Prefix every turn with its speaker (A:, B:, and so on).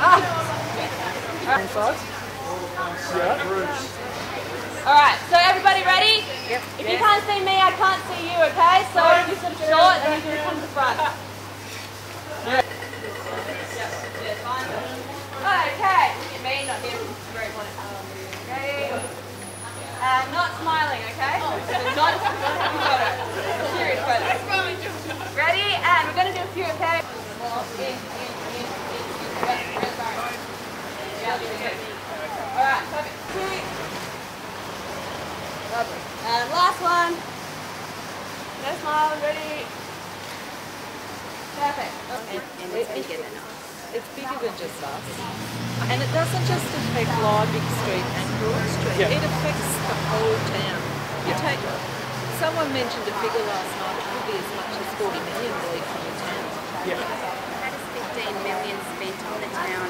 A: Ah.
B: All right, so everybody ready?
C: Yep.
B: If you can't see me, I can't see you, okay? So if you sit short, then you can come to the front. Okay, you not hear um, not smiling, okay? serious photo. Ready? And we're going to do a few, okay? Yeah, good. All right, perfect. Two. Lovely. And last one. No smile, ready? Perfect.
C: And, and it's bigger than us.
D: It's bigger than just us. And it doesn't just affect Liebig Street and Broad Street,
A: Yeah.
D: it affects the whole town. You take, someone mentioned a figure last night, it could be as much as 40 million leave from the town.
A: Yeah.
C: That is 15 million spent on the town